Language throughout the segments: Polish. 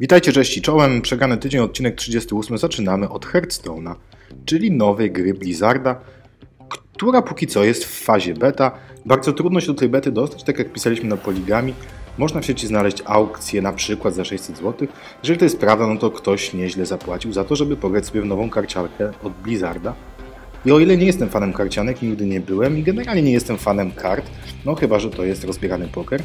Witajcie, cześć i czołem. Przegany tydzień, odcinek 38. Zaczynamy od Hearthstone'a, czyli nowej gry Blizzarda, która póki co jest w fazie beta. Bardzo trudno się do tej bety dostać, tak jak pisaliśmy na Poligami. Można w sieci znaleźć aukcję na przykład za 600 zł. Jeżeli to jest prawda, no to ktoś nieźle zapłacił za to, żeby pograć sobie w nową karciarkę od Blizzarda. I o ile nie jestem fanem karcianek, nigdy nie byłem i generalnie nie jestem fanem kart, no chyba, że to jest rozbierany poker,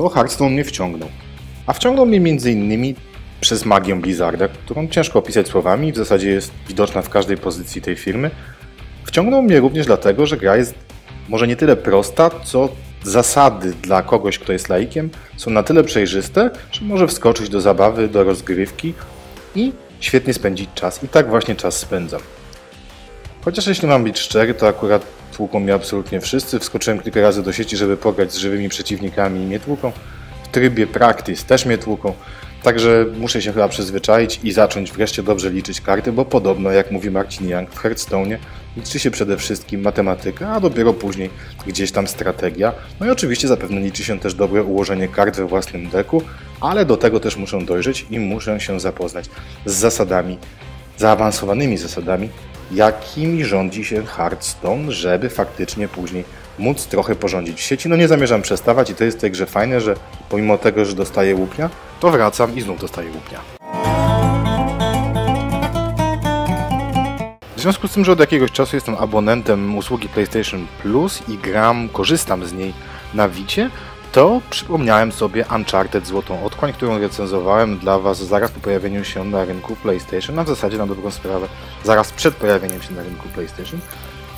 to Hearthstone mnie wciągnął. A wciągnął mnie m.in. przez magię Blizzarda, którą ciężko opisać słowami w zasadzie jest widoczna w każdej pozycji tej firmy. Wciągnął mnie również dlatego, że gra jest może nie tyle prosta, co zasady dla kogoś, kto jest laikiem, są na tyle przejrzyste, że może wskoczyć do zabawy, do rozgrywki i świetnie spędzić czas. I tak właśnie czas spędzam. Chociaż jeśli mam być szczery, to akurat tłuką mnie absolutnie wszyscy. Wskoczyłem kilka razy do sieci, żeby pograć z żywymi przeciwnikami i mnie tłuką. W trybie practice też mnie tłuką. Także muszę się chyba przyzwyczaić i zacząć wreszcie dobrze liczyć karty, bo podobno, jak mówi Marcin Young w Hearthstone, liczy się przede wszystkim matematyka, a dopiero później gdzieś tam strategia. No i oczywiście zapewne liczy się też dobre ułożenie kart we własnym deku, ale do tego też muszę dojrzeć i muszę się zapoznać z zasadami, zaawansowanymi zasadami jakimi rządzi się Hearthstone, żeby faktycznie później móc trochę porządzić w sieci. No nie zamierzam przestawać i to jest w tej grze fajne, że pomimo tego, że dostaję łupnia, to wracam i znów dostaję łupnia. W związku z tym, że od jakiegoś czasu jestem abonentem usługi PlayStation Plus i gram, korzystam z niej na Wicie, to przypomniałem sobie Uncharted Złotą Otchłań, którą recenzowałem dla Was zaraz po pojawieniu się na rynku PlayStation, a w zasadzie na dobrą sprawę zaraz przed pojawieniem się na rynku PlayStation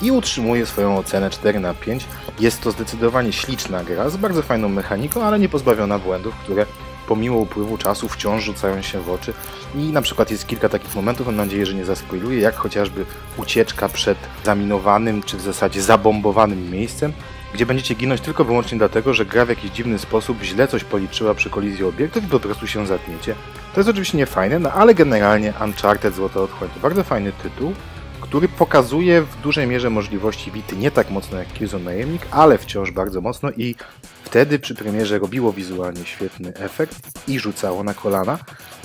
i utrzymuje swoją ocenę 4 na 5. Jest to zdecydowanie śliczna gra z bardzo fajną mechaniką, ale nie pozbawiona błędów, które pomimo upływu czasu wciąż rzucają się w oczy. I na przykład jest kilka takich momentów, mam nadzieję, że nie zaspoiluję, jak chociażby ucieczka przed zaminowanym, czy w zasadzie zabombowanym miejscem, gdzie będziecie ginąć tylko wyłącznie dlatego, że gra w jakiś dziwny sposób źle coś policzyła przy kolizji obiektów i po prostu się zatniecie. To jest oczywiście nie fajne, no ale generalnie Uncharted Złota Otchłań to bardzo fajny tytuł, który pokazuje w dużej mierze możliwości Wity nie tak mocno jak Killzone Najemnik, ale wciąż bardzo mocno i wtedy przy premierze robiło wizualnie świetny efekt i rzucało na kolana.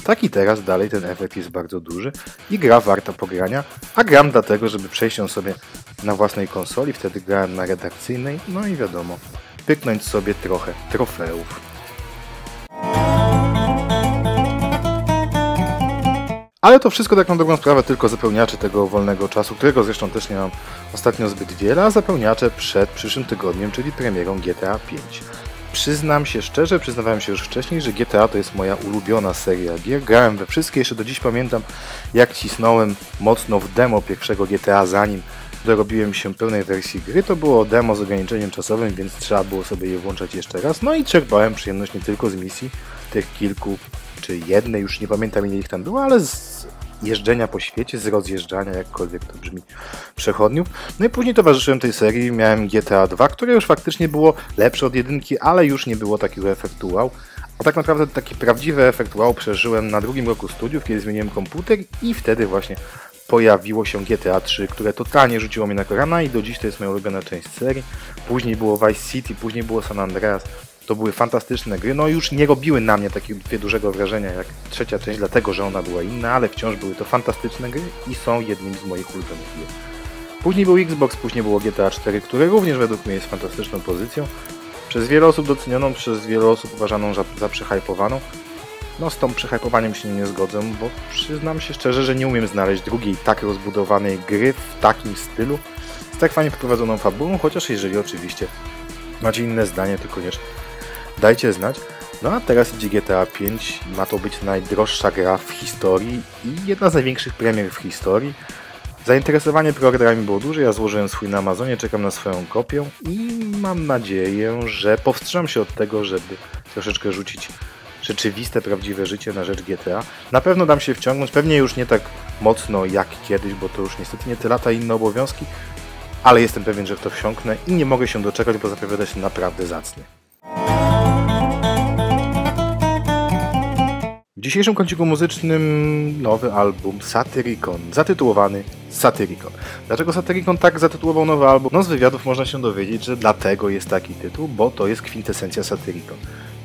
Tak i teraz dalej ten efekt jest bardzo duży i gra warta pogrania, a gram dlatego, żeby przejść ją sobie na własnej konsoli, wtedy grałem na redakcyjnej, no i wiadomo, pyknąć sobie trochę trofeów. Ale to wszystko tak na dobrą sprawę tylko zapełniacze tego wolnego czasu, którego zresztą też nie mam ostatnio zbyt wiele, a zapełniacze przed przyszłym tygodniem, czyli premierą GTA 5. Przyznam się szczerze, przyznawałem się już wcześniej, że GTA to jest moja ulubiona seria gier. Grałem we wszystkie, jeszcze do dziś pamiętam jak cisnąłem mocno w demo pierwszego GTA zanim dorobiłem się pełnej wersji gry. To było demo z ograniczeniem czasowym, więc trzeba było sobie je włączać jeszcze raz. No i czerpałem przyjemność nie tylko z misji, tych kilku czy jednej, już nie pamiętam ile ich tam było, ale z jeżdżenia po świecie, z rozjeżdżania, jakkolwiek to brzmi, przechodniów. No i później towarzyszyłem tej serii, miałem GTA 2, które już faktycznie było lepsze od jedynki, ale już nie było takiego efektu wow. A tak naprawdę taki prawdziwy efekt wow przeżyłem na drugim roku studiów, kiedy zmieniłem komputer i wtedy właśnie pojawiło się GTA 3, które totalnie rzuciło mnie na korana i do dziś to jest moja ulubiona część serii. Później było Vice City, później było San Andreas. To były fantastyczne gry. No już nie robiły na mnie takiego dużego wrażenia jak trzecia część, dlatego że ona była inna, ale wciąż były to fantastyczne gry i są jednym z moich ulubionych gier. Później był Xbox, później było GTA 4, które również według mnie jest fantastyczną pozycją. Przez wiele osób docenioną, przez wiele osób uważaną za, za przyhypowaną. No z tą przyhypowaniem się nie zgodzę, bo przyznam się szczerze, że nie umiem znaleźć drugiej tak rozbudowanej gry w takim stylu, z tak fajnie poprowadzoną fabułą, chociaż jeżeli oczywiście macie inne zdanie, to koniecznie dajcie znać. No a teraz idzie GTA 5, ma to być najdroższa gra w historii i jedna z największych premier w historii. Zainteresowanie preorderami było duże, ja złożyłem swój na Amazonie, czekam na swoją kopię i mam nadzieję, że powstrzymam się od tego, żeby troszeczkę rzucić rzeczywiste, prawdziwe życie na rzecz GTA. Na pewno dam się wciągnąć, pewnie już nie tak mocno jak kiedyś, bo to już niestety nie te lata inne obowiązki, ale jestem pewien, że w to wsiąknę i nie mogę się doczekać, bo zapowiada się naprawdę zacnie. Dzisiejszym kąciku muzycznym nowy album Satyricon, zatytułowany Satyricon. Dlaczego Satyricon tak zatytułował nowy album? No z wywiadów można się dowiedzieć, że dlatego jest taki tytuł, bo to jest kwintesencja Satyricon.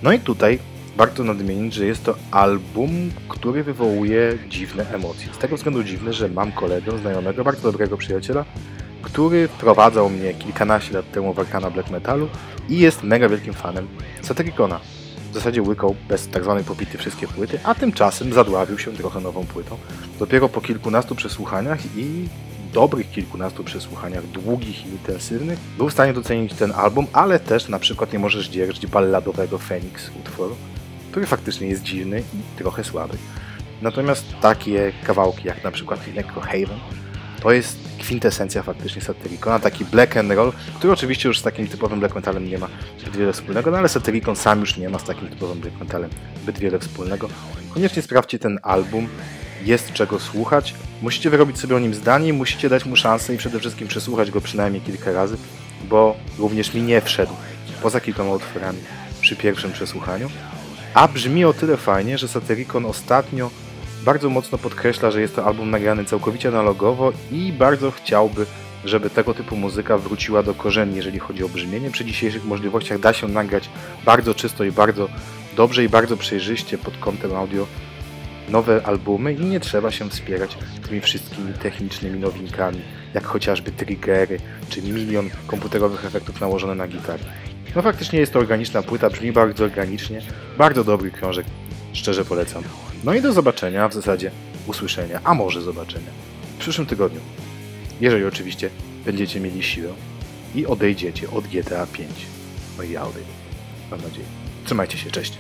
No i tutaj warto nadmienić, że jest to album, który wywołuje dziwne emocje. Z tego względu dziwne, że mam kolegę, znajomego, bardzo dobrego przyjaciela, który wprowadzał mnie kilkanaście lat temu w arkana black metalu i jest mega wielkim fanem Satyricona. W zasadzie łykał bez tak zwanej popity wszystkie płyty, a tymczasem zadławił się trochę nową płytą. Dopiero po kilkunastu przesłuchaniach i dobrych kilkunastu przesłuchaniach, długich i intensywnych, był w stanie docenić ten album, ale też na przykład nie możesz dzierżyć balladowego Phoenix utworu, który faktycznie jest dziwny i trochę słaby. Natomiast takie kawałki jak na przykład Necro Haven to jest kwintesencja faktycznie Satyricona, taki black and roll, który oczywiście już z takim typowym black metalem nie ma zbyt wiele wspólnego, no ale Satyricon sam już nie ma z takim typowym black metalem zbyt wiele wspólnego. Koniecznie sprawdźcie ten album, jest czego słuchać, musicie wyrobić sobie o nim zdanie, musicie dać mu szansę i przede wszystkim przesłuchać go przynajmniej kilka razy, bo również mi nie wszedł poza kilkoma utworami przy pierwszym przesłuchaniu, a brzmi o tyle fajnie, że Satyricon ostatnio bardzo mocno podkreśla, że jest to album nagrany całkowicie analogowo i bardzo chciałby, żeby tego typu muzyka wróciła do korzeni, jeżeli chodzi o brzmienie. Przy dzisiejszych możliwościach da się nagrać bardzo czysto i bardzo dobrze i bardzo przejrzyście pod kątem audio nowe albumy i nie trzeba się wspierać tymi wszystkimi technicznymi nowinkami, jak chociażby triggery czy milion komputerowych efektów nałożone na gitarę. No faktycznie jest to organiczna płyta, brzmi bardzo organicznie, bardzo dobry krążek, szczerze polecam. No i do zobaczenia, w zasadzie usłyszenia, a może zobaczenia w przyszłym tygodniu. Jeżeli oczywiście będziecie mieli siłę i odejdziecie od GTA 5. No i ja odejdę. Mam nadzieję. Trzymajcie się, cześć.